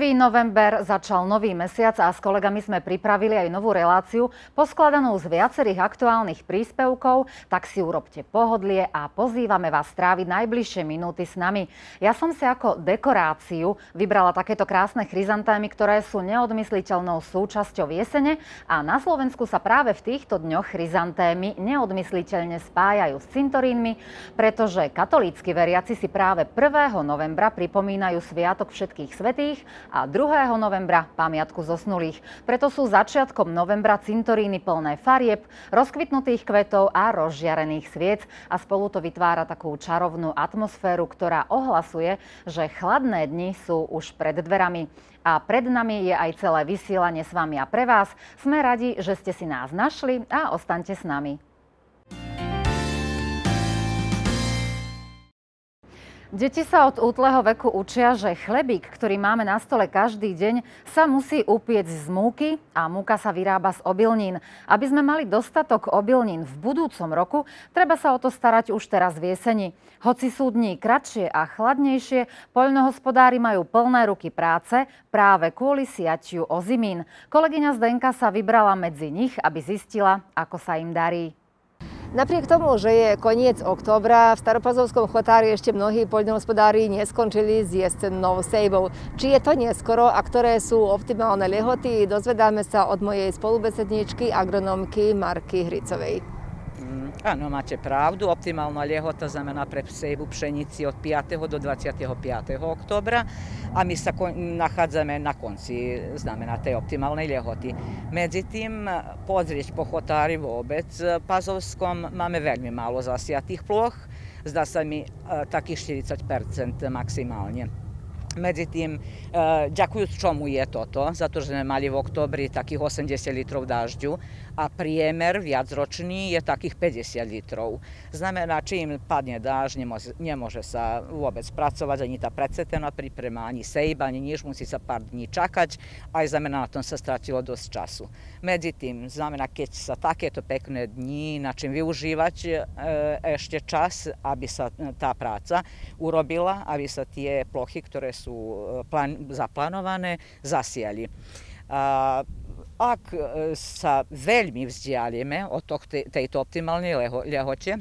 1. november začal nový mesiac a s kolegami sme pripravili aj novú reláciu poskladanú z viacerých aktuálnych príspevkov, tak si urobte pohodlie a pozývame vás stráviť najbližšie minúty s nami. Ja som si ako dekoráciu vybrala takéto krásne chryzantémy, ktoré sú neodmysliteľnou súčasťou jesene a na Slovensku sa práve v týchto dňoch chryzantémy neodmysliteľne spájajú s cintorínmi, pretože katolícky veriaci si práve 1. novembra pripomínajú Sviatok všetkých svetých a 2. novembra pamiatku zosnulých. Preto sú začiatkom novembra cintoríny plné farieb, rozkvitnutých kvetov a rozžiarených sviec a spolu to vytvára takú čarovnú atmosféru, ktorá ohlasuje, že chladné dni sú už pred dverami. A pred nami je aj celé vysielanie s vami a pre vás. Sme radi, že ste si nás našli a ostaňte s nami. Deti sa od útleho veku učia, že chlebík, ktorý máme na stole každý deň, sa musí upiec z múky a múka sa vyrába z obilnín. Aby sme mali dostatok obilnín v budúcom roku, treba sa o to starať už teraz v jeseni. Hoci sú dní kratšie a chladnejšie, poľnohospodári majú plné ruky práce práve kvôli siatiu ozimín. Kolegyňa Zdenka sa vybrala medzi nich, aby zistila, ako sa im darí. Napriek tomu, že je koniec októbra, v Staropazovskom chotári ešte mnohí poľnohospodári neskončili s jesennou sejbou. Či je to neskoro a ktoré sú optimálne lehoty, dozvedáme sa od mojej spolubesedničky agronomky Marky Hricovej. Áno, máte pravdu. Optimálna liehota znamená pre sejbu pšenici od 5. do 25. oktobra a my sa nachádzame na konci, znamená tej optimálnej liehoty. Medzi tým pozrieť po chotári vôbec Pazovskom máme veľmi málo zasiatých ploch, zdá sa mi takých 40 maximálne. Medzi tým, e, ďakujúc čomu je toto, za to, že sme mali v oktobri takých 80 litrov dažďu a priemer viacročný je takých 50 litrov. Znamená, čím padne dáž, nemôže, nemôže sa vôbec pracovať, ani tá predsetená príprema, ani sejba, ani nič, musí sa pár dní čakať, aj znamená, na tom sa stratilo dosť času. Medzi tým, znamená, keď sa takéto pekné dní, na čím využívať e, ešte čas, aby sa tá práca urobila, aby sa tie plochy, ktoré sú e, plán, zaplánované, zasiali. A, ak e, sa veľmi vzdialíme od tejto optimálnej lehote,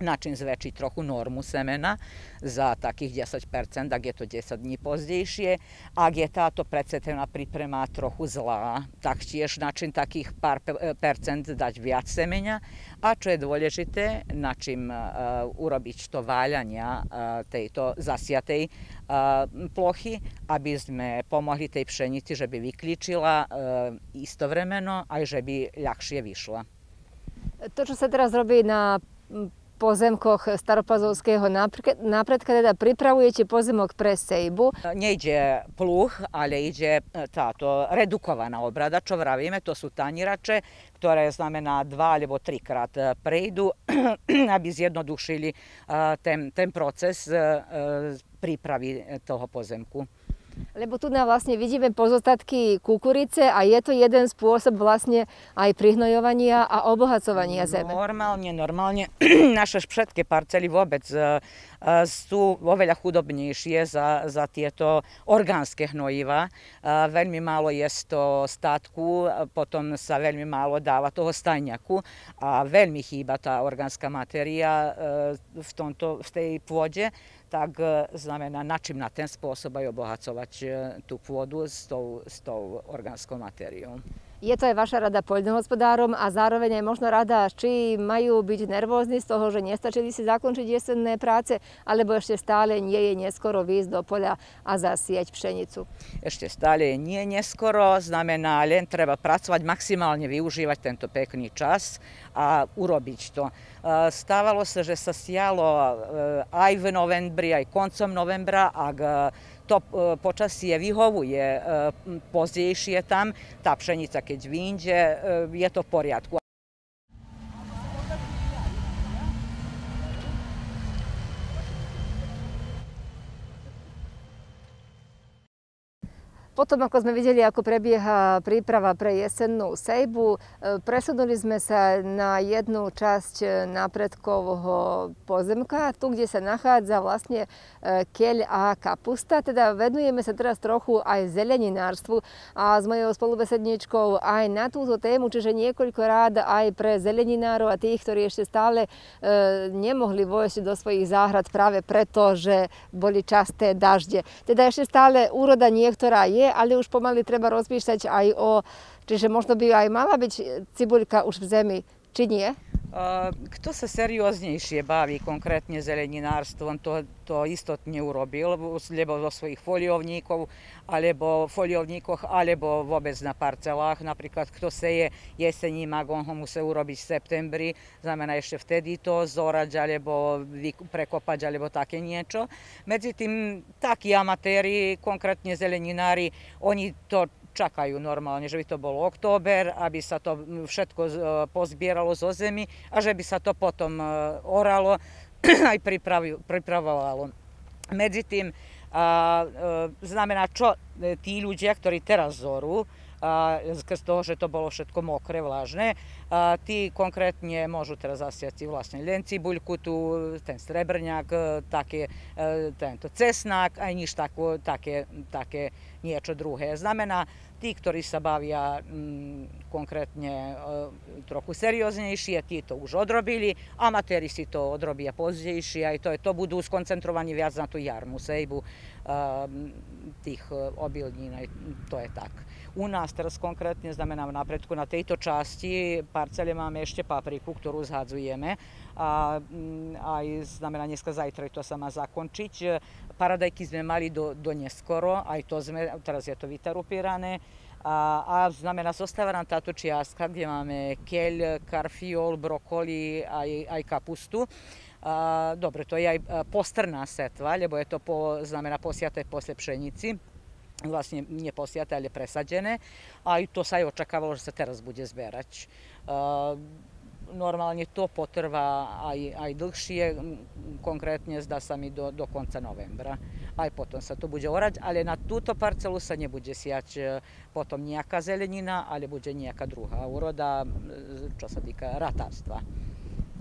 način zväčšiť trochu normu semena za takých 10%, ak je to 10 dní pozdejšie. Ak je táto predsetená príprema trochu zlá, tak tiež način takých pár percent dať viac semenia. A čo je dôležité, način uh, urobiť to váľania uh, tejto zasiatej uh, plochy, aby sme pomohli tej pšenici, že by vyklíčila istovremeno, aj že by ľahšie vyšla. To, čo sa teraz robí na pozemkoch staropazovského napredka, teda pripravujete pozemok pre sejbu. Nejde pluh, ale ide e, táto redukovaná obrada, čo vravíme, to sú tanirače, ktoré znamená dva alebo trikrát e, prejdu, aby zjednodušili e, ten, ten proces prípravy toho pozemku. Lebo tu na vlastne vidíme pozostatky kukurice a je to jeden spôsob vlastne aj prihnojovania a obohacovania zeme. Normálne, normálne. Naše všetky parcely vôbec e, e, sú oveľa chudobnejšie za, za tieto orgánske hnojiva. E, veľmi málo je toho statku, potom sa veľmi málo dáva toho stajňaku a veľmi chýba tá orgánska matéria v, tomto, v tej pôde tak e, znamená na čím na ten spôsob aj obohacovať e, tú pôdu s tou, s tou orgánskou matériou. Je to aj vaša rada poľnohospodárom a zároveň aj možno rada, či majú byť nervózni z toho, že nestačili si zakončiť jesenné práce, alebo ešte stále nie je neskoro výjsť do poľa a zasieť pšenicu. Ešte stále nie neskoro, znamená len treba pracovať, maximálne využívať tento pekný čas a urobiť to. Stávalo sa, že sa sialo e, aj v novembri, aj koncom novembra, ak to e, počasie vyhovuje e, pozdejšie tam, tá pšenica keď vyjde, je to v poriadku. Potom, ako sme videli, ako prebieha príprava pre jesennú sejbu, e, presunuli sme sa na jednu časť napredkovho pozemka, tu, kde sa nachádza vlastne e, keľ a kapusta. Teda venujeme sa teraz trochu aj zeleninárstvu a s mojou spolubesedničkou aj na túto tému, čiže niekoľko rád aj pre zeleninárov a tých, ktorí ešte stále e, nemohli vojsť do svojich záhrad práve preto, že boli časté dažde. Teda ešte stále úroda niektorá je, ale už pomaly treba rozmýšľať aj o, čiže možno by aj mala byť cibuľka už v zemi, či nie? Kto sa serióznejšie baví konkrétne zeleninárstvom, to, to istotne urobil, lebo zo svojich foliovníkov, alebo foliovníkoch, alebo vôbec na parcelách. Napríklad, kto seje jesením, ak on ho musí urobiť v septembri, znamená ešte vtedy to zorať, alebo prekopať, alebo také niečo. Medzi tým takí amatéri, konkrétne zeleninári, oni to čakajú normálne, že by to bol október, aby sa to všetko e, pozbieralo zo zemi a že by sa to potom e, oralo aj pripravovalo. Medzi tým, a, e, znamená, čo tí ľudia, ktorí teraz zorú, z toho, že to bolo všetko mokré, vlažné. A tí konkrétne môžu teraz zasiať vlastne len cibuľku, tu, ten strebrňák, také, tento cesnák, aj nič takú, také, také niečo druhé. Znamená, tí, ktorí sa bavia mm, konkrétne e, trochu serióznejšie, tí to už odrobili, amatéri si to odrobia pozdejšie, aj to, to budú skoncentrovaní viac na tú jarnú sejbu e, tých e, obilnín, to je tak. U nás teraz konkrétne znamená napredku na tejto časti parcele máme ešte papriku, ktorú zhadzujeme a mm, aj znamená dneska zajtra to sa má zakončiť. Paradajky sme mali do, do neskoro, aj to sme, teraz je to vytarupirané. A, a znamená, zostáva nám táto čiastka, kde máme keľ, karfiol, brokoli, aj, aj kapustu. A, dobre, to je aj postrná setva, lebo je to po, znamená posiate posle pšenici vlastne neposiate, ale presadené. A to sa aj očakávalo, že sa teraz bude zberať. Normálne to potrvá aj, aj dlhšie, konkrétne zdá sa mi do, do konca novembra. Aj potom sa to bude orať, ale na túto parcelu sa nebude siať e, potom nejaká zelenina, ale bude nejaká druhá úroda, čo sa týka ratárstva.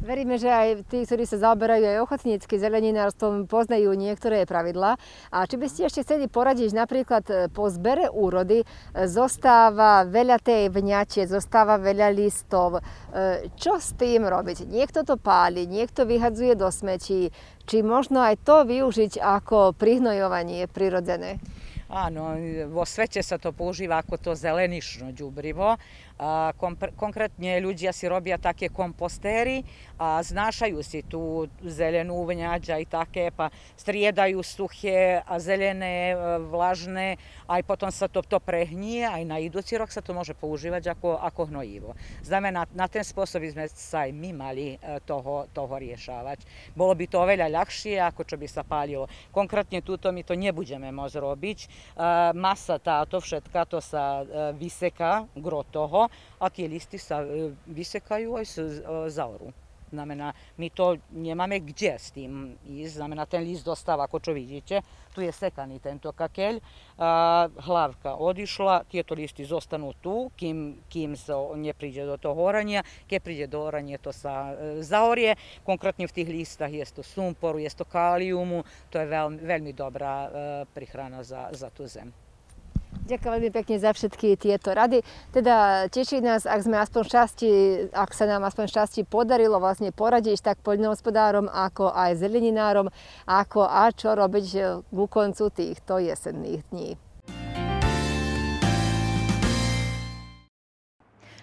Veríme, že aj tí, ktorí sa zaoberajú aj ochotnícky zeleninárstvom, poznajú niektoré pravidlá. A či by ste ešte chceli poradiť, napríklad e, po zbere úrody e, zostáva veľa tej vňate, zostáva veľa listov. E, čo s tým robiť? Niekto to páli, niekto vyhadzuje do smetí. Či možno aj to využiť ako prihnojovanie prirodzené? Áno, vo svete sa to používa ako to zelenišno ďubrivo. Konkrétne ľudia si robia také kompostéry a znášajú si tú zelenú vňač aj také, pa striedajú suché a zelené, e, vlažné, aj potom sa to, to prehnie, aj na idúci rok sa to môže používať ako, ako hnojivo. Znamená, na ten spôsob by sme sa aj my mali e, toho, toho riešavať. Bolo by to oveľa ľahšie, ako čo by sa pálilo. Konkrétne túto my to nebudeme môcť robiť, masa táto všetka, to sa vyseká, gro a ti listi sa, e, visekaju, ovaj i se zaoru. Znamena, mi to njemame gdje s tim i znamena, ten list dostava ako vidite tu je sekani ten to kakelj, a, hlavka odišla, ti je to listi zostanu tu, kim, kim se nje priđe do to oranja, ke priđe do oranje to sa e, zaorje, Konkretno v tih listah je to sumporu, je to kalijumu, to je vel, velmi dobra e, prihrana za, za tu zemlju. Ďakujem veľmi pekne za všetky tieto rady. Teda teší nás, ak sme aspoň šťastí, ak sa nám aspoň šťastí podarilo vlastne poradiť tak poľnohospodárom, ako aj zeleninárom, ako a čo robiť ku koncu týchto jesenných dní.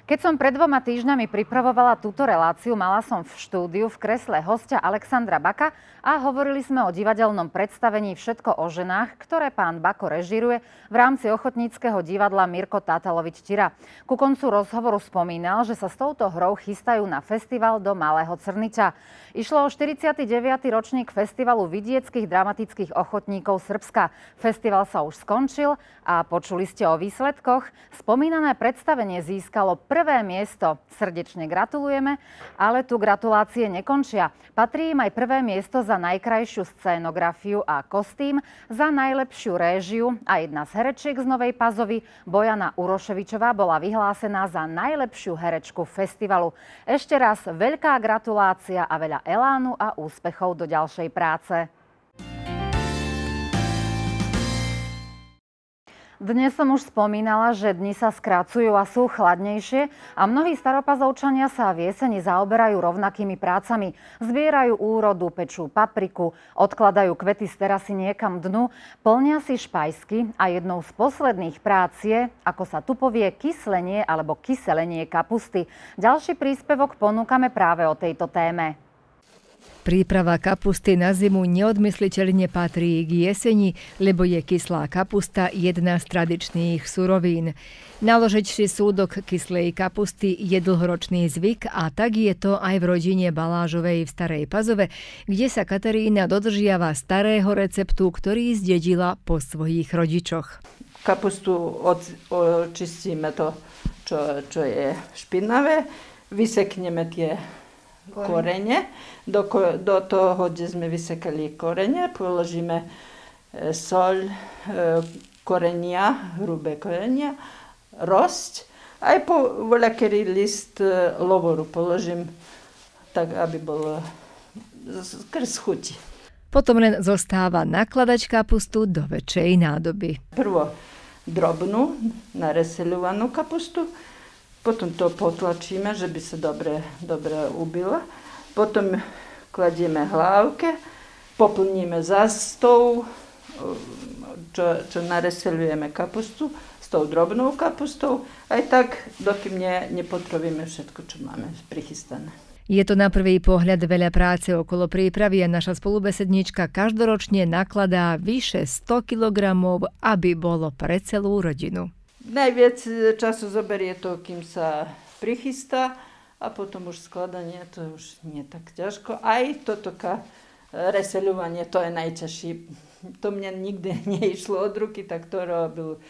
Keď som pred dvoma týždňami pripravovala túto reláciu, mala som v štúdiu v kresle hostia Alexandra Baka a hovorili sme o divadelnom predstavení Všetko o ženách, ktoré pán Bako režiruje v rámci ochotníckého divadla Mirko Tatalovič Tira. Ku koncu rozhovoru spomínal, že sa s touto hrou chystajú na festival do Malého Crniča. Išlo o 49. ročník festivalu vidieckých dramatických ochotníkov Srbska. Festival sa už skončil a počuli ste o výsledkoch. Spomínané predstavenie získalo prvé miesto. Srdečne gratulujeme, ale tu gratulácie nekončia. Patrí im aj prvé miesto za za najkrajšiu scénografiu a kostým, za najlepšiu réžiu a jedna z herečiek z Novej Pazovy, Bojana Uroševičová, bola vyhlásená za najlepšiu herečku festivalu. Ešte raz veľká gratulácia a veľa elánu a úspechov do ďalšej práce. Dnes som už spomínala, že dni sa skracujú a sú chladnejšie a mnohí staropazovčania sa v jeseni zaoberajú rovnakými prácami. Zbierajú úrodu, pečú papriku, odkladajú kvety z terasy niekam dnu, plnia si špajsky a jednou z posledných prác je, ako sa tu povie, kyslenie alebo kyselenie kapusty. Ďalší príspevok ponúkame práve o tejto téme. Príprava kapusty na zimu neodmysliteľne patrí k jeseni, lebo je kyslá kapusta jedna z tradičných surovín. Naložiť si súdok kyslej kapusty je dlhoročný zvyk a tak je to aj v rodine Balážovej v Starej Pazove, kde sa Katarína dodržiava starého receptu, ktorý zdedila po svojich rodičoch. Kapustu očistíme to, čo, čo je špinavé, vysekneme tie korenje. Do, do toho gdje sme vysekali korenje položíme e, sol, korenja, hrube korenja, rost, a i po voľakeri list e, lovoru položím, tak aby bolo krz chuti. Potom len zostáva nakladať kapustu do väčšej nádoby. Prvo drobnú, nareseľovanú kapustu, potom to potlačíme, že by sa dobre, dobre ubila. Potom kladieme hlávke, poplníme zastou, čo, čo nareselujeme kapustu s tou drobnou kapustou, aj tak, dokým ne, nepotrovíme všetko, čo máme prichystané. Je to na prvý pohľad veľa práce okolo prípravy a naša spolubesednička každoročne nakladá vyše 100 kg, aby bolo pre celú rodinu. Najviac času zoberie to, kým sa prichystá a potom už skladanie, to už nie tak ťažko. Aj toto ka reseľovanie, to je najťažšie. To mne nikdy neišlo od ruky, tak to robil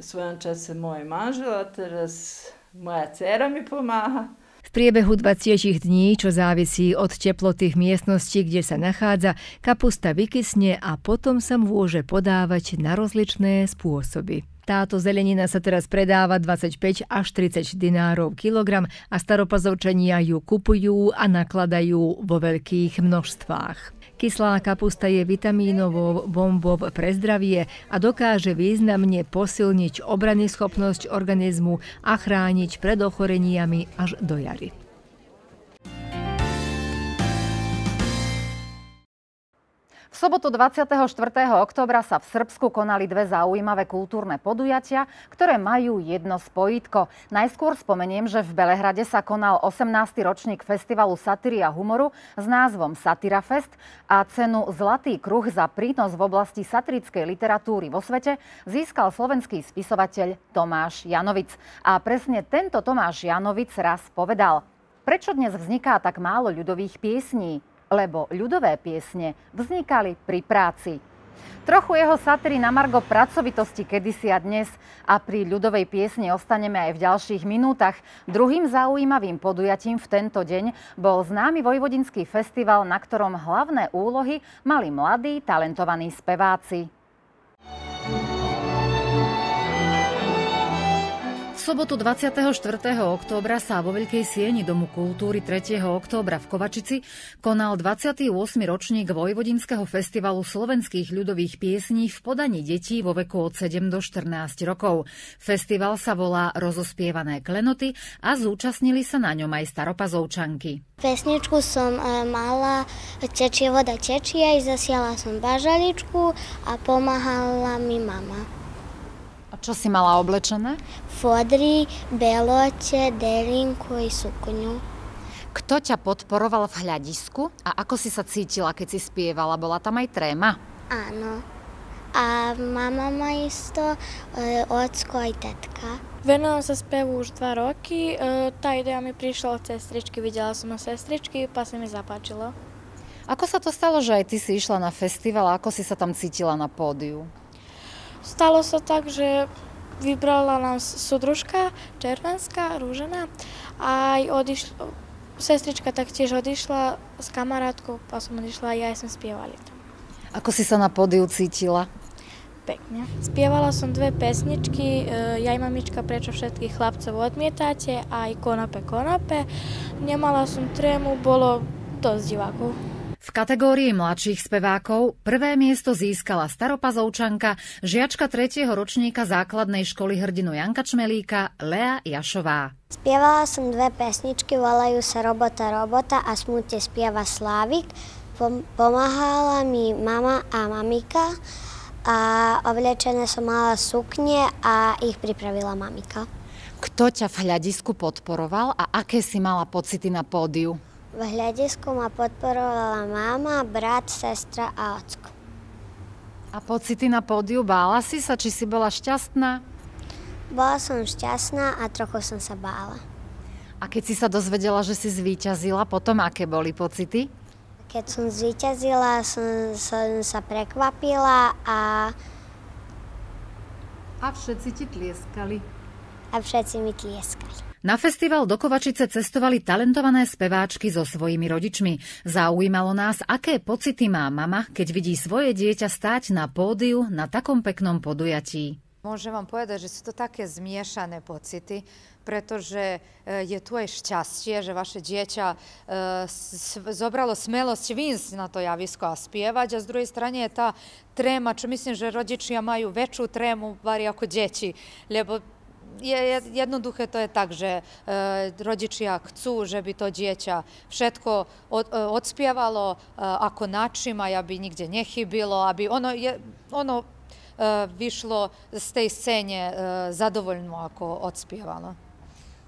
v svojom čase môj manžel a teraz moja dcera mi pomáha. V priebehu 20 dní, čo závisí od teploty v miestnosti, kde sa nachádza, kapusta vykysne a potom sa môže podávať na rozličné spôsoby. Táto zelenina sa teraz predáva 25 až 30 dinárov kilogram a staropazovčania ju kupujú a nakladajú vo veľkých množstvách. Kyslá kapusta je vitamínovou bombou pre zdravie a dokáže významne posilniť obrany schopnosť organizmu a chrániť pred ochoreniami až do jary. Sobotu 24. októbra sa v Srbsku konali dve zaujímavé kultúrne podujatia, ktoré majú jedno spojitko. Najskôr spomeniem, že v Belehrade sa konal 18. ročník festivalu satíry a humoru s názvom Satira Fest a cenu Zlatý kruh za prínos v oblasti satirickej literatúry vo svete získal slovenský spisovateľ Tomáš Janovic. A presne tento Tomáš Janovic raz povedal, prečo dnes vzniká tak málo ľudových piesní? Lebo ľudové piesne vznikali pri práci. Trochu jeho satíry na margo pracovitosti kedysi a dnes a pri ľudovej piesni ostaneme aj v ďalších minútach. Druhým zaujímavým podujatím v tento deň bol známy Vojvodinský festival, na ktorom hlavné úlohy mali mladí, talentovaní speváci. Sobotu 24. októbra sa vo Veľkej sieni Domu kultúry 3. októbra v Kovačici konal 28. ročník Vojvodinského festivalu slovenských ľudových piesní v podaní detí vo veku od 7 do 14 rokov. Festival sa volá Rozospievané klenoty a zúčastnili sa na ňom aj staropazovčanky. Pesničku som e, mala Tečie voda tečie, zasiala som bažaličku a pomáhala mi mama. Čo si mala oblečené? Fodry, belote, delinku i sukňu. Kto ťa podporoval v hľadisku a ako si sa cítila, keď si spievala? Bola tam aj tréma? Áno. A mama ma isto, e, ocko aj tetka. Venujem sa spevu už dva roky. E, tá idea mi prišla od sestričky, videla som na sestričky, pa sa mi zapáčilo. Ako sa to stalo, že aj ty si išla na festival a ako si sa tam cítila na pódiu? Stalo sa tak, že vybrala nás súdružka červenská, rúžená a aj odišla, Sestrička taktiež odišla s kamarátkou, a som odišla a ja som spievali tam. Ako si sa na pódiu cítila? Pekne. Spievala som dve pesničky, e, Jaj mamička, prečo všetkých chlapcov odmietate, aj Konope, konope. Nemala som trému, bolo dosť divákov. V kategórii mladších spevákov prvé miesto získala staropazovčanka, žiačka 3. ročníka základnej školy hrdinu Janka Čmelíka, Lea Jašová. Spievala som dve pesničky, volajú sa Robota, Robota a smutne spieva Slávik. Pomáhala mi mama a mamika a oblečené som mala sukne a ich pripravila mamika. Kto ťa v hľadisku podporoval a aké si mala pocity na pódiu? V hľadisku ma podporovala máma, brat, sestra a ocko. A pocity na pódiu bála si sa, či si bola šťastná? Bola som šťastná a trochu som sa bála. A keď si sa dozvedela, že si zvíťazila, potom aké boli pocity? Keď som zvíťazila, som, som sa prekvapila a... A všetci ti tlieskali. A všetci mi tlieskali. Na festival do Kovačice cestovali talentované speváčky so svojimi rodičmi. Zaujímalo nás, aké pocity má mama, keď vidí svoje dieťa stáť na pódiu na takom peknom podujatí. Môžem vám povedať, že sú to také zmiešané pocity, pretože e, je tu aj šťastie, že vaše dieťa e, zobralo smelosť výjsť na to javisko a spievať, a z druhej strane je tá tréma, čo myslím, že rodičia majú väčšiu trému, bari ako deti, lebo je, jednoduché to je tak, že e, rodičia chcú, že by to dieťa všetko od, e, odspievalo e, ako načima, aby nikde nechybilo, aby ono, je, ono e, vyšlo z tej scéne zadovoľno ako odspievalo.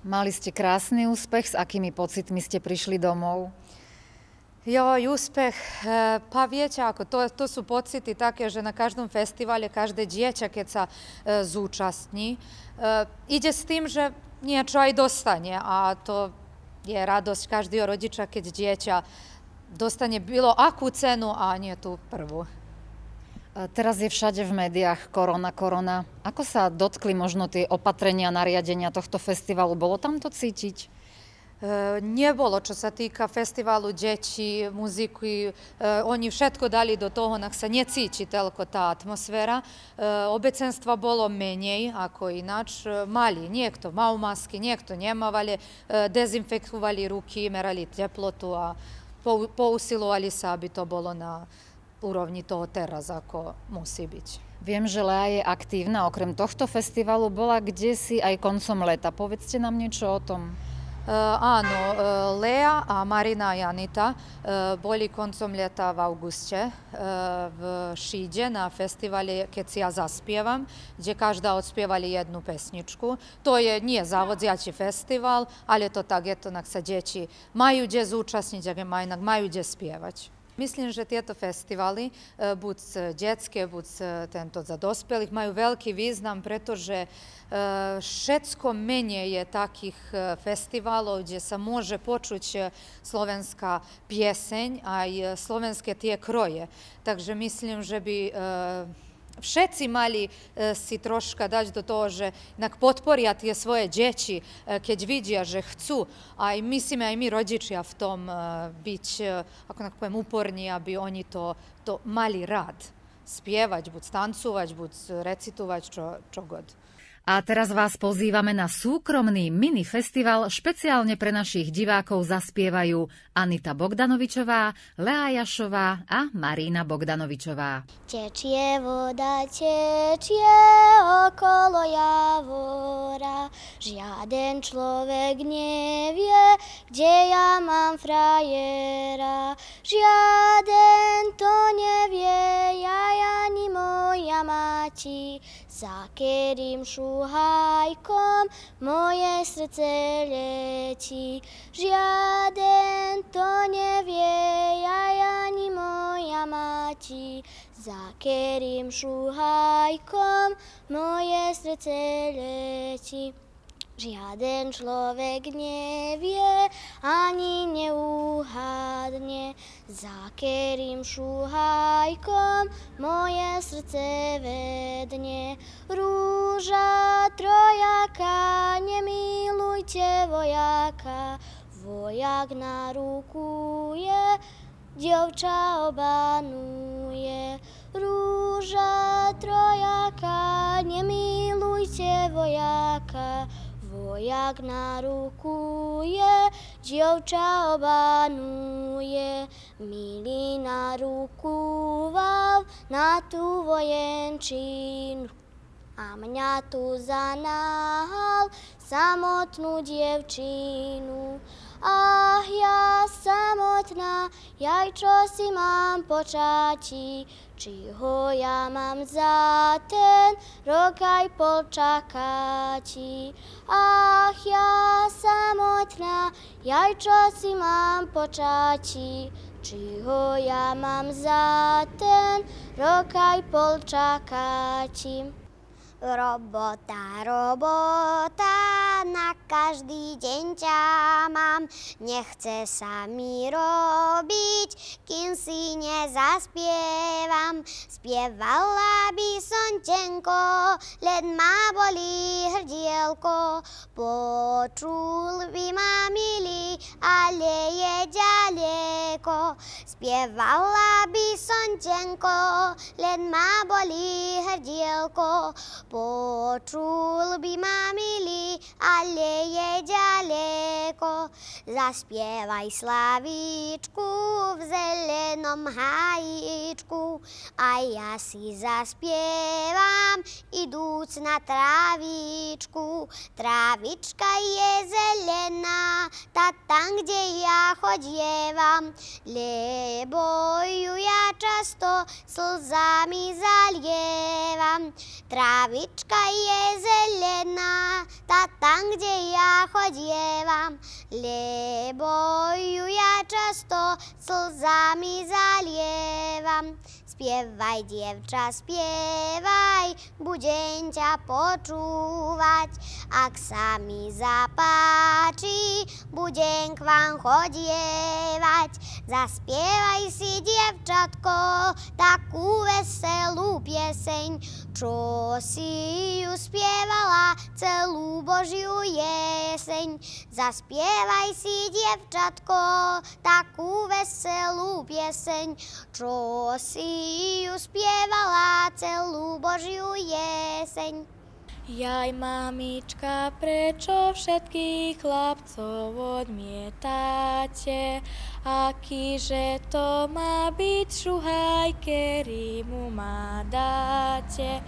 Mali ste krásny úspech, s akými pocitmi ste prišli domov? Joj, úspeh, e, pa viete ako, to, to sú pocity také, že na každom festivale každé dieťa, keď sa e, e, ide s tým, že niečo aj dostane a to je radosť každého rodiča, keď dieťa dostane bylo akú cenu a nie tú prvú. Teraz je všade v médiách korona, korona. Ako sa dotkli možno tie opatrenia, nariadenia tohto festivalu? Bolo tam to cítiť? Nebolo, čo sa týka festivalu deti, muziky, oni všetko dali do toho, nak sa necíči telko tá atmosféra. Obecenstva bolo menej ako inač. Mali, niekto mal masky, niekto nemávali, dezinfektovali ruky, merali teplotu a pousilovali sa, aby to bolo na úrovni toho teraz, ako musí byť. Viem, že Lea je aktívna. Okrem tohto festivalu bola kde si aj koncom leta. Povedzte nám niečo o tom. Áno, Lea a Marina a Janita boli koncom ljeta v auguste v Šíde na festivali si ja zaspievam, gdje každá odspievali jednu pesničku. To je, nije zavodzijaći festival, ali je to tak, eto, nak sa dječi maju gdje zúčastniť, maju, maju gdje spjevać. Myslím, že tieto festivaly, buď detské, buď tento za dospelých, majú veľký význam, pretože Šetsko menje je takih e, festivalov, se može počuć slovenska pjesenj a i e, slovenske tie kroje. Takže mislim, že bi e, všetci mali si troška dať do toho, že nak podporia tie svoje deti, keď vidia, že chcú. A myslíme aj my rodičia v tom byť, ako nak poviem, úporní, aby oni to, to mali rád. Spjevać, buď stancuvać, buď recitovać, čo, čo god. A teraz vás pozývame na súkromný mini festival. Špeciálne pre našich divákov zaspievajú Anita Bogdanovičová, Lea Jašová a Marína Bogdanovičová. Tečie voda, tečie okolo javora, žiaden človek nevie, kde ja mám frajera. Žiaden to nevie, ja ani moja mati, za ktorým šuhajkom moje srdce letí. Žiaden to nevie, aj ani moja mati, za ktorým šuhajkom moje srdce letí. Žiaden človek nevie, ani neuhádne, za ktorým šúhajkom moje srdce vedne. Rúža trojaka, nemilujte vojaka, Vojak narukuje, dievča obanuje. Rúža trojaka, nemilujte vojaka. Vojak narukuje, dievča obanuje. Milý narukúval na tú vojenčinu. A mňa tu zanáhal samotnú dievčinu. Ach, ja samotná, jaj čo si mám počati, či ho ja mám za ten rok aj pol čakati. Ach, ja samotná, jaj čo si mám počati, či ho ja mám za ten rok aj pol čakati. Robota, robota, na každý deň ťa mám. Nechce sa mi robiť, kým si nezaspievam. Spievala by som tenko, len ma bolí hrdielko. Počul by ma milý, ale je ďaleko. Spievala by som tenko, len ma bolí hrdielko. Počul by ma milý, ale je ďaleko. Zaspievaj slavičku v zelenom hajíčku. A ja si zaspievam, idúc na trávičku. Trávička je zelená, tá tam, kde ja chodievam. Lebo ju ja často slzami zalievam. Trávička je zelená, tá tam, kde ja chodievam, lebo ju ja často slzami zalievam. Spievaj, dievča, spievaj, budem ťa počúvať. Ak sa mi zapáči, budem k vám chodievať. Zaspievaj si, dievčatko, takú veselú pieseň, čo si ju spievala celú Božiu jeseň. Zaspievaj si, dievčatko, takú veselú pieseň, čo si ju spievala celú Božiu jeseň. Jaj, mamička, prečo všetkých chlapcov odmietate? Akýže to má byť šuhaj, ktorý mu má dáte?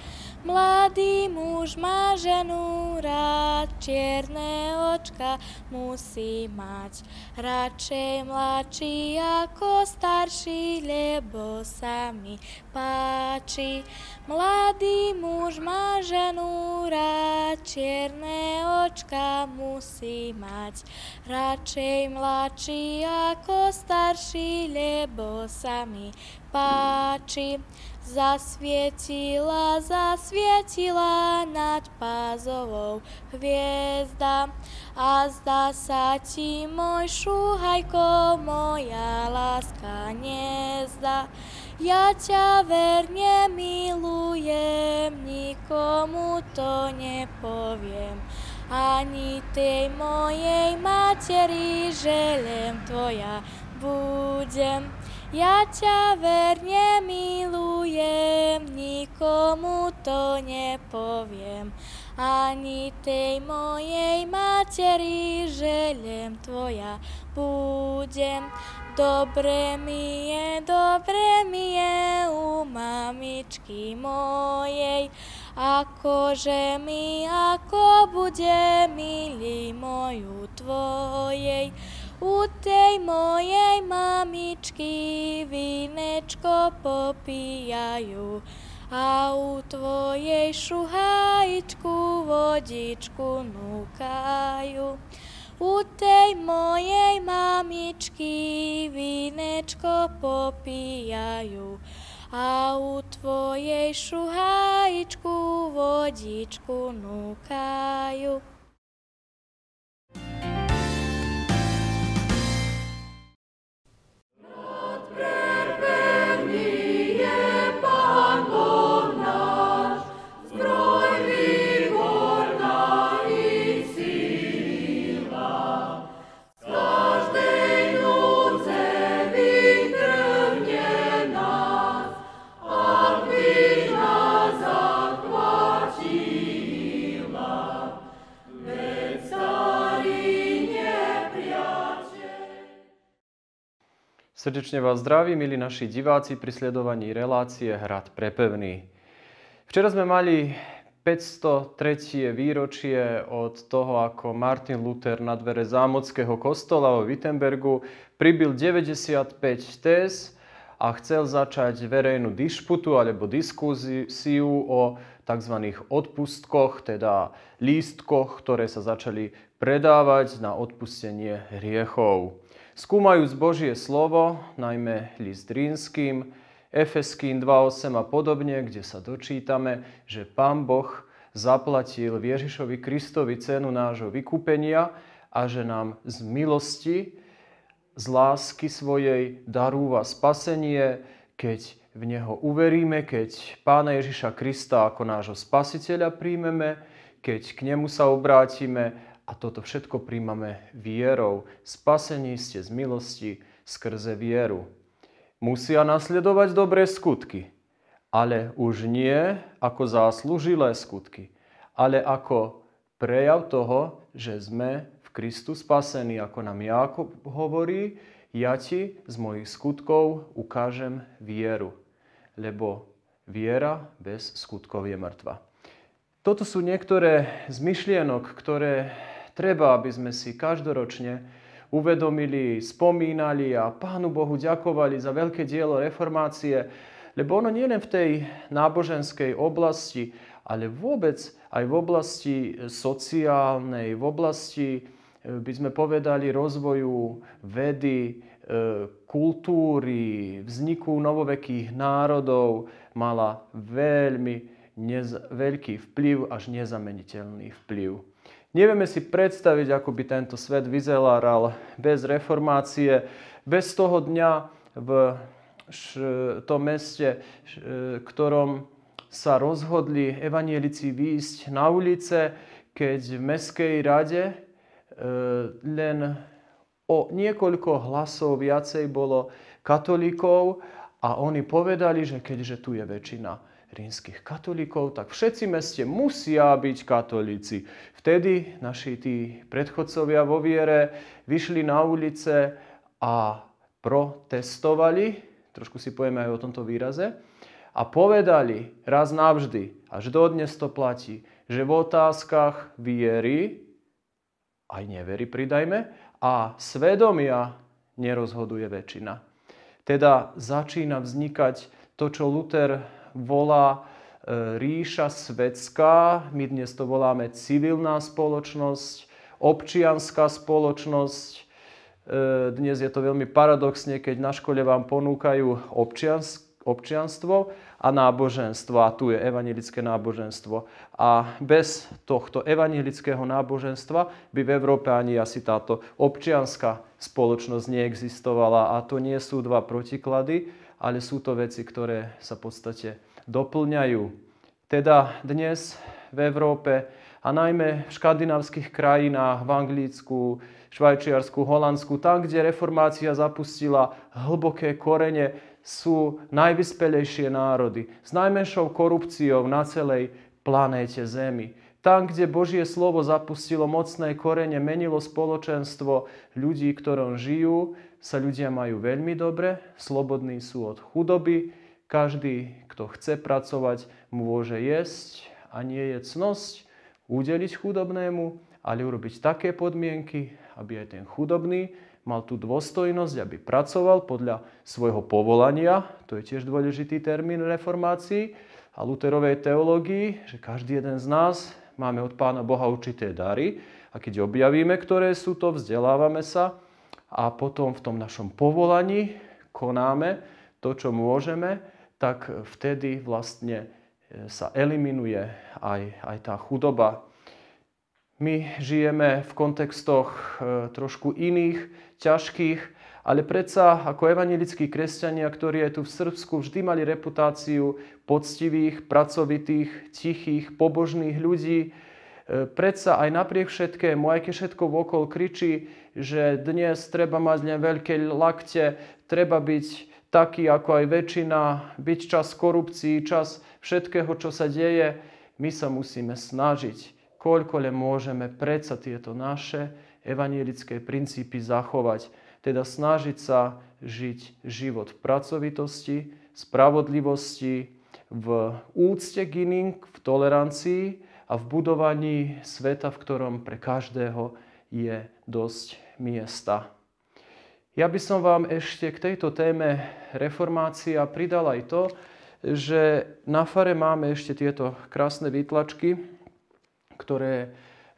Mladý muž má ženu rád, čierne očka musí mať. Radšej mladší ako starší, lebo sa mi páči. Mladý muž má ženu rád, čierne očka musí mať. Radšej mladší ako starší, lebo sa mi páči. Zasvietila, zasvietila nad pázovou hviezda a zdá sa ti, môj šúhajko, moja láska nezdá. Ja ťa verne milujem, nikomu to nepoviem. Ani tej mojej materi, že len tvoja budem. Ja ťa verne milujem, nikomu to nepoviem. Ani tej mojej materi, že len tvoja budem. Dobre mi je, dobre mi je u mamičky mojej, akože mi, ako bude milý moju tvojej. U tej mojej mamičky vínečko popíjajú a u tvojej šuhajčku vodičku núkajú. U tej mojej mamičky vínečko popíjajú a u tvojej šuhajčku vodičku núkajú. Srdečne vás zdraví, milí naši diváci pri sledovaní relácie Hrad prepevný. Včera sme mali 503. výročie od toho, ako Martin Luther na dvere zámockého kostola vo Wittenbergu pribil 95 téz a chcel začať verejnú dišputu alebo diskusiu o tzv. odpustkoch, teda lístkoch, ktoré sa začali predávať na odpustenie hriechov. Skúmajúc Božie slovo, najmä list rímským, Efeským 2.8 a podobne, kde sa dočítame, že Pán Boh zaplatil Ježišovi Kristovi cenu nášho vykúpenia a že nám z milosti, z lásky svojej darúva spasenie, keď v Neho uveríme, keď Pána Ježiša Krista ako nášho spasiteľa príjmeme, keď k Nemu sa obrátime a toto všetko príjmame vierou. Spasení ste z milosti skrze vieru. Musia nasledovať dobré skutky, ale už nie ako záslužilé skutky, ale ako prejav toho, že sme v Kristu spasení, ako nám Jákob hovorí, ja ti z mojich skutkov ukážem vieru, lebo viera bez skutkov je mŕtva. Toto sú niektoré z myšlienok, ktoré treba, aby sme si každoročne uvedomili, spomínali a Pánu Bohu ďakovali za veľké dielo reformácie, lebo ono nie len v tej náboženskej oblasti, ale vôbec aj v oblasti sociálnej, v oblasti, e, by sme povedali, rozvoju vedy, e, kultúry, vzniku novovekých národov mala veľmi nez, veľký vplyv, až nezameniteľný vplyv. Nevieme si predstaviť, ako by tento svet vyzeláral bez reformácie, bez toho dňa v tom meste, ktorom sa rozhodli evanielici výjsť na ulice, keď v Mestskej rade e, len o niekoľko hlasov viacej bolo katolíkov a oni povedali, že keďže tu je väčšina rímskych katolíkov, tak všetci meste musia byť katolíci. Vtedy naši tí predchodcovia vo viere vyšli na ulice a protestovali, trošku si povieme aj o tomto výraze, a povedali raz navždy, až dodnes to platí, že v otázkach viery, aj nevery pridajme, a svedomia nerozhoduje väčšina. Teda začína vznikať to, čo Luther volá e, ríša svetská, my dnes to voláme civilná spoločnosť, občianská spoločnosť. E, dnes je to veľmi paradoxne, keď na škole vám ponúkajú občianstvo a náboženstvo. A tu je evanilické náboženstvo. A bez tohto evanilického náboženstva by v Európe ani asi táto občianská spoločnosť neexistovala. A to nie sú dva protiklady, ale sú to veci, ktoré sa v podstate doplňajú. Teda dnes v Európe a najmä v škandinávskych krajinách, v Anglicku, Švajčiarsku, Holandsku, tam, kde reformácia zapustila hlboké korene, sú najvyspelejšie národy s najmenšou korupciou na celej planéte Zemi. Tam, kde Božie slovo zapustilo mocné korene, menilo spoločenstvo ľudí, ktorom žijú, sa ľudia majú veľmi dobre, slobodní sú od chudoby, každý, kto chce pracovať, môže jesť a nie je cnosť udeliť chudobnému, ale urobiť také podmienky, aby aj ten chudobný mal tú dôstojnosť, aby pracoval podľa svojho povolania. To je tiež dôležitý termín reformácií a Luterovej teológii, že každý jeden z nás máme od Pána Boha určité dary a keď objavíme, ktoré sú to, vzdelávame sa a potom v tom našom povolaní konáme to, čo môžeme, tak vtedy vlastne e, sa eliminuje aj, aj tá chudoba. My žijeme v kontextoch e, trošku iných, ťažkých, ale predsa ako evanilickí kresťania, ktorí aj tu v Srbsku vždy mali reputáciu poctivých, pracovitých, tichých, pobožných ľudí, predsa aj napriek všetkému, aj keď všetko vokol kričí, že dnes treba mať len veľké lakte, treba byť taký ako aj väčšina, byť čas korupcii, čas všetkého, čo sa deje, my sa musíme snažiť, koľko len môžeme predsa tieto naše evanielické princípy zachovať. teda snažiť sa žiť život v pracovitosti, spravodlivosti, v úcte k iným, v tolerancii a v budovaní sveta, v ktorom pre každého je dosť miesta. Ja by som vám ešte k tejto téme reformácia pridal aj to, že na fare máme ešte tieto krásne výtlačky, ktoré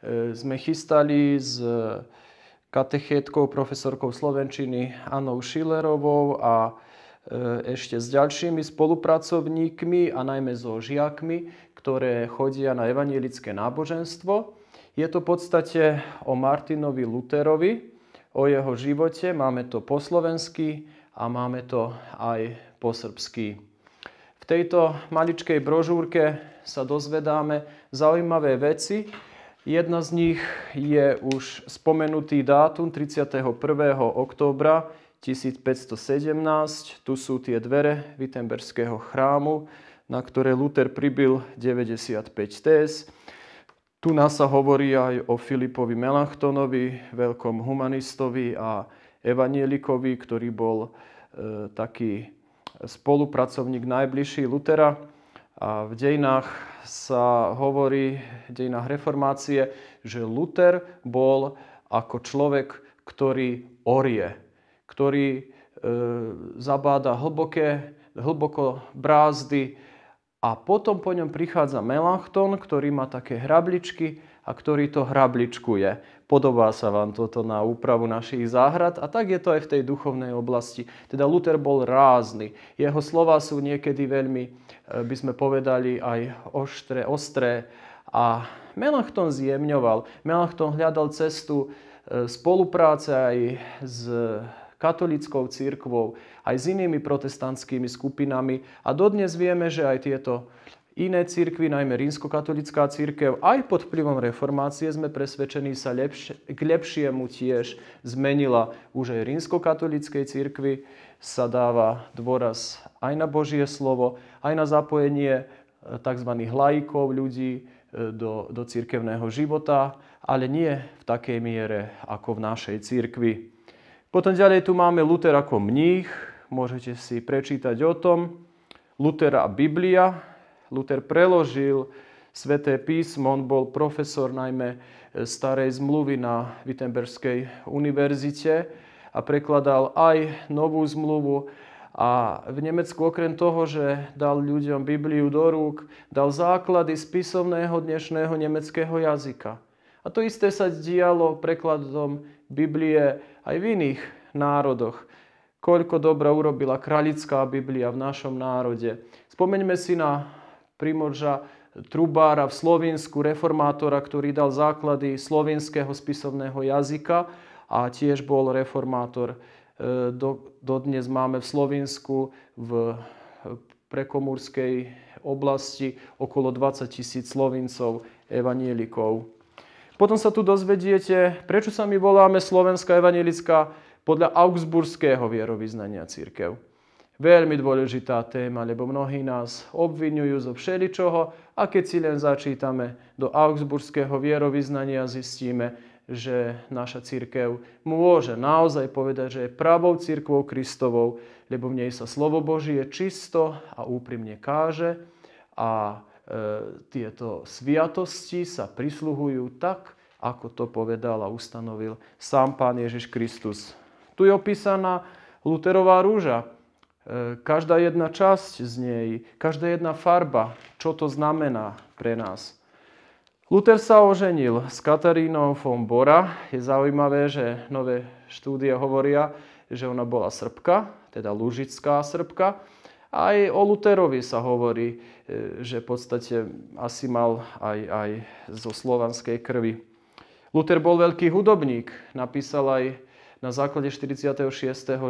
e, sme chystali s katechétkou, profesorkou Slovenčiny Anou Šilerovou a ešte s ďalšími spolupracovníkmi a najmä so žiakmi, ktoré chodia na evanielické náboženstvo. Je to v podstate o Martinovi Luterovi, o jeho živote. Máme to po slovensky a máme to aj po srbsky. V tejto maličkej brožúrke sa dozvedáme zaujímavé veci. Jedna z nich je už spomenutý dátum 31. októbra 1517. Tu sú tie dvere Wittenberského chrámu, na ktoré Luther pribil 95 téz. Tu nás sa hovorí aj o Filipovi Melanchtonovi, veľkom humanistovi a evanielikovi, ktorý bol e, taký spolupracovník najbližší Lutera. A v dejinách sa hovorí, v dejinách reformácie, že Luther bol ako človek, ktorý orie, ktorý e, zabáda hlboké, hlboko brázdy, a potom po ňom prichádza Melanchthon, ktorý má také hrabličky a ktorý to hrabličkuje. Podobá sa vám toto na úpravu našich záhrad a tak je to aj v tej duchovnej oblasti. Teda Luther bol rázny. Jeho slova sú niekedy veľmi, e, by sme povedali, aj oštré, ostré. A Melanchthon zjemňoval. Melanchthon hľadal cestu e, spolupráce aj s katolickou církvou, aj s inými protestantskými skupinami. A dodnes vieme, že aj tieto iné církvy, najmä rímskokatolická církev, aj pod vplyvom reformácie sme presvedčení sa lepšie, k lepšiemu tiež zmenila. Už aj rímskokatolíckej církvi sa dáva dôraz aj na Božie slovo, aj na zapojenie e, tzv. laikov, ľudí e, do, do církevného života, ale nie v takej miere ako v našej církvi. Potom ďalej tu máme Luther ako mních, môžete si prečítať o tom. Luther a Biblia. Luther preložil Sveté písmo, on bol profesor najmä starej zmluvy na Wittenbergskej univerzite a prekladal aj novú zmluvu. A v Nemecku okrem toho, že dal ľuďom Bibliu do rúk, dal základy spisovného dnešného nemeckého jazyka. A to isté sa dialo prekladom Biblie aj v iných národoch. Koľko dobra urobila kralická Biblia v našom národe. Spomeňme si na Primorža Trubára v Slovensku, reformátora, ktorý dal základy slovenského spisovného jazyka a tiež bol reformátor. E, dodnes máme v Slovensku v prekomúrskej oblasti okolo 20 tisíc slovincov, evanielikov. Potom sa tu dozvediete, prečo sa my voláme Slovenská evanielická podľa augsburského vierovýznania církev. Veľmi dôležitá téma, lebo mnohí nás obvinujú zo všeličoho a keď si len začítame do augsburského vierovýznania, zistíme, že naša církev môže naozaj povedať, že je pravou církvou Kristovou, lebo v nej sa slovo Božie čisto a úprimne káže a tieto sviatosti sa prisluhujú tak, ako to povedal a ustanovil sám Pán Ježiš Kristus. Tu je opísaná Luterová rúža. E, každá jedna časť z nej, každá jedna farba, čo to znamená pre nás. Luther sa oženil s Katarínou von Bora. Je zaujímavé, že nové štúdie hovoria, že ona bola srbka, teda lužická srbka. Aj o Luterovi sa hovorí, e, že v podstate asi mal aj, aj zo slovanskej krvi. Luther bol veľký hudobník, napísal aj na základe 46.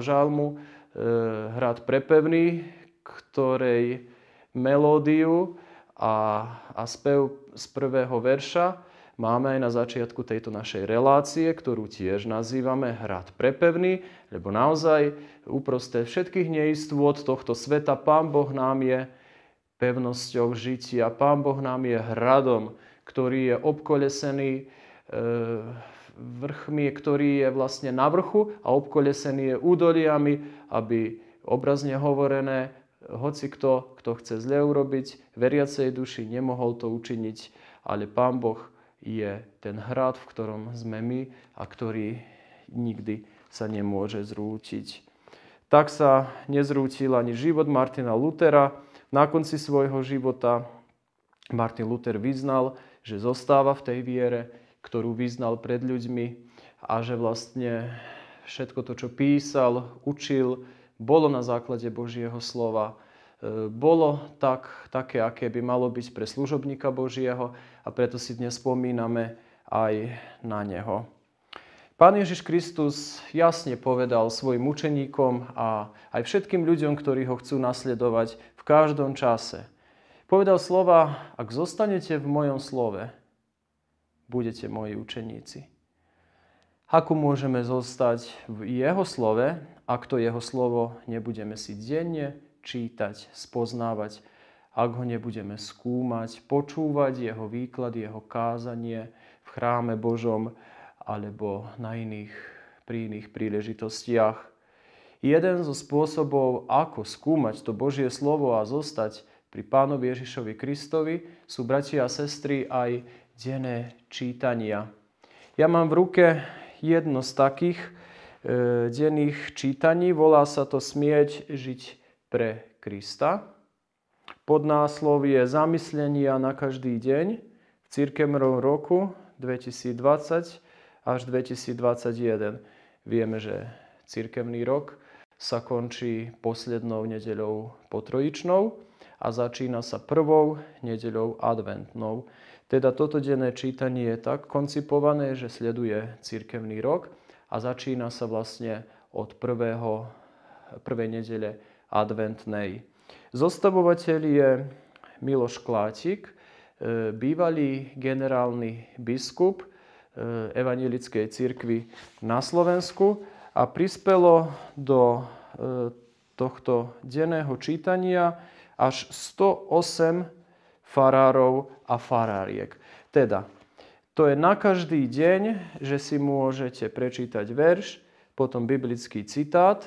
žalmu e, hrad prepevný, ktorej melódiu a, a spev z prvého verša máme aj na začiatku tejto našej relácie, ktorú tiež nazývame hrad prepevný, lebo naozaj uprostred všetkých neistôt tohto sveta Pán Boh nám je pevnosťou žitia. Pán Boh nám je hradom, ktorý je obkolesený e, vrchmi, ktorý je vlastne na vrchu a obkolesený je údoliami, aby obrazne hovorené, hoci kto, kto chce zle urobiť, veriacej duši nemohol to učiniť, ale Pán Boh je ten hrad, v ktorom sme my a ktorý nikdy sa nemôže zrútiť. Tak sa nezrútil ani život Martina Lutera. Na konci svojho života Martin Luther vyznal, že zostáva v tej viere, ktorú vyznal pred ľuďmi a že vlastne všetko to, čo písal, učil, bolo na základe Božieho slova. E, bolo tak, také, aké by malo byť pre služobníka Božieho a preto si dnes spomíname aj na neho. Pán Ježiš Kristus jasne povedal svojim učeníkom a aj všetkým ľuďom, ktorí ho chcú nasledovať v každom čase. Povedal slova, ak zostanete v mojom slove, budete moji učeníci. Ako môžeme zostať v jeho slove, ak to jeho slovo nebudeme si denne čítať, spoznávať, ak ho nebudeme skúmať, počúvať jeho výklad, jeho kázanie v chráme Božom, alebo na iných, pri iných príležitostiach. Jeden zo spôsobov, ako skúmať to Božie slovo a zostať pri Pánovi Ježišovi Kristovi, sú bratia a sestry aj denné čítania. Ja mám v ruke jedno z takých e, denných čítaní, volá sa to Smieť žiť pre Krista. Podnáslov je Zamyslenia na každý deň v cirkevnom roku 2020 až 2021. Vieme, že cirkevný rok sa končí poslednou nedeľou potrojičnou a začína sa prvou nedeľou adventnou. Teda toto denné čítanie je tak koncipované, že sleduje cirkevný rok a začína sa vlastne od prvého, prvej nedele adventnej. Zostavovateľ je Miloš Klátik, e, bývalý generálny biskup, Eh, evangelickej cirkvi na Slovensku a prispelo do eh, tohto denného čítania až 108 farárov a faráriek. Teda, to je na každý deň, že si môžete prečítať verš, potom biblický citát,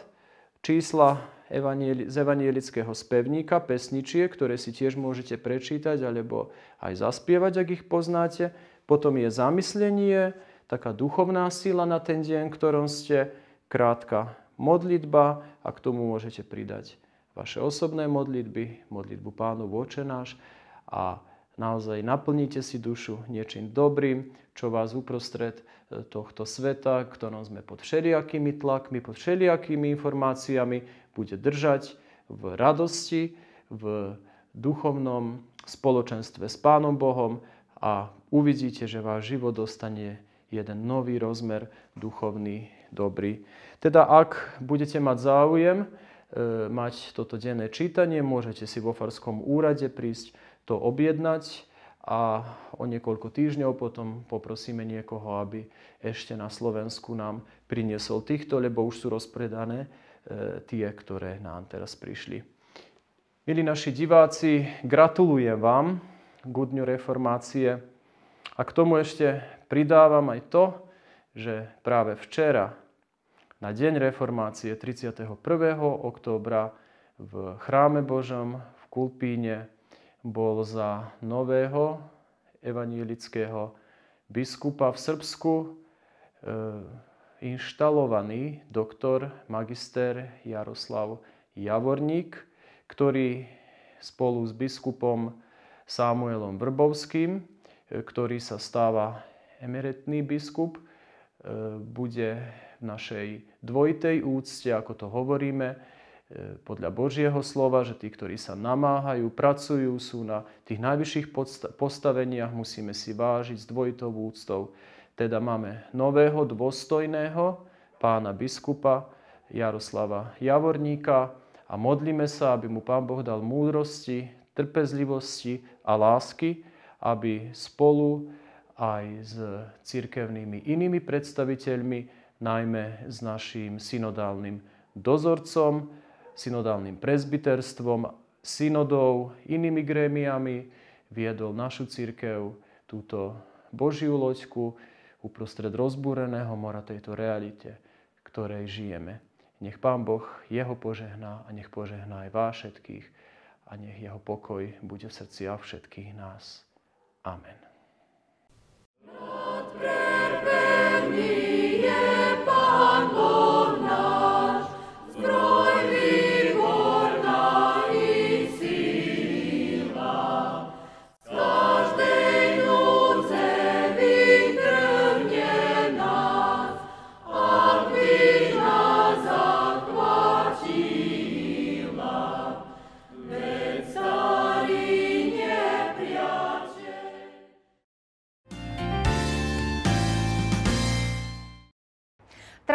čísla z evanielického spevníka, pesničie, ktoré si tiež môžete prečítať alebo aj zaspievať, ak ich poznáte. Potom je zamyslenie, taká duchovná sila na ten deň, ktorom ste, krátka modlitba a k tomu môžete pridať vaše osobné modlitby, modlitbu Pánu Oče náš. A naozaj naplníte si dušu niečím dobrým, čo vás uprostred e, tohto sveta, ktorom sme pod všelijakými tlakmi, pod všelijakými informáciami, bude držať v radosti, v duchovnom spoločenstve s Pánom Bohom a uvidíte, že váš život dostane jeden nový rozmer, duchovný, dobrý. Teda ak budete mať záujem e, mať toto denné čítanie, môžete si vo Farskom úrade prísť to objednať a o niekoľko týždňov potom poprosíme niekoho, aby ešte na Slovensku nám priniesol týchto, lebo už sú rozpredané e, tie, ktoré nám teraz prišli. Milí naši diváci, gratulujem vám k dňu reformácie. A k tomu ešte pridávam aj to, že práve včera, na deň reformácie 31. októbra v chráme Božom v Kulpíne bol za nového evanielického biskupa v Srbsku e, inštalovaný doktor, magister Jaroslav Javorník, ktorý spolu s biskupom Samuelom Vrbovským, ktorý sa stáva emeritný biskup, e, bude v našej dvojitej úcte, ako to hovoríme, e, podľa Božieho slova, že tí, ktorí sa namáhajú, pracujú, sú na tých najvyšších postaveniach, musíme si vážiť s dvojitou úctou. Teda máme nového, dôstojného pána biskupa Jaroslava Javorníka a modlíme sa, aby mu Pán Boh dal múdrosti, trpezlivosti a lásky, aby spolu aj s cirkevnými inými predstaviteľmi, najmä s našim synodálnym dozorcom, synodálnym prezbiterstvom, synodou, inými grémiami, viedol našu církev, túto Božiu loďku uprostred rozbúreného mora tejto realite, ktorej žijeme. Nech Pán Boh jeho požehná a nech požehná aj vás všetkých a nech jeho pokoj bude v srdci a všetkých nás. Amen.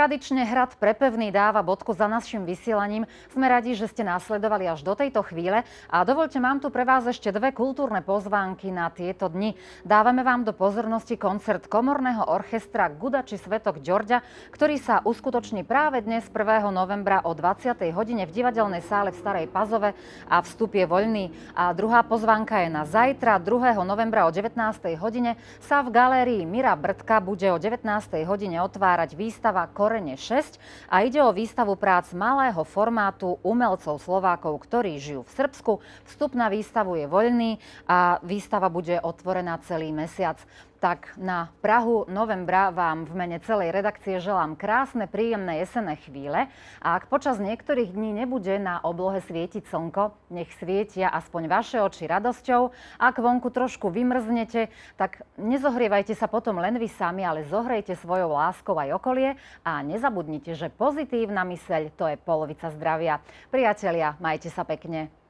Tradične hrad Prepevný dáva bodku za našim vysielaním. Sme radi, že ste následovali až do tejto chvíle a dovolte mám tu pre vás ešte dve kultúrne pozvánky na tieto dni. Dávame vám do pozornosti koncert komorného orchestra Gudači Svetok Ďorďa, ktorý sa uskutoční práve dnes 1. novembra o 20. hodine v divadelnej sále v Starej Pazove a vstup je voľný. A druhá pozvánka je na zajtra, 2. novembra o 19. hodine sa v galérii Mira Brdka bude o 19. hodine otvárať výstava Korene 6 a ide o výstavu prác malého formátu umelcov Slovákov, ktorí žijú v Srbsku. Vstup na výstavu je voľný a výstava bude otvorená celý mesiac tak na Prahu novembra vám v mene celej redakcie želám krásne, príjemné jesenné chvíle a ak počas niektorých dní nebude na oblohe svietiť slnko, nech svietia aspoň vaše oči radosťou. Ak vonku trošku vymrznete, tak nezohrievajte sa potom len vy sami, ale zohrejte svojou láskou aj okolie a nezabudnite, že pozitívna myseľ to je polovica zdravia. Priatelia, majte sa pekne.